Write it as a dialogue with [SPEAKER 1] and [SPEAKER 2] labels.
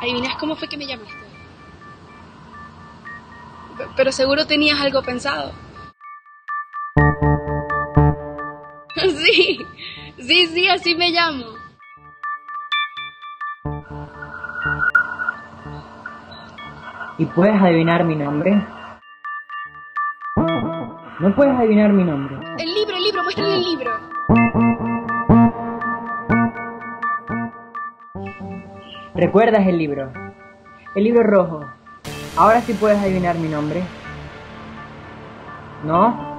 [SPEAKER 1] ¿Adivinas cómo fue que me llamaste? P- Pero seguro tenías algo pensado. Sí, sí, sí, así me llamo.
[SPEAKER 2] ¿Y puedes adivinar mi nombre? ¿No puedes adivinar mi nombre?
[SPEAKER 1] El libro, el libro, muéstrale el libro.
[SPEAKER 2] ¿Recuerdas el libro? El libro rojo. Ahora sí puedes adivinar mi nombre. ¿No?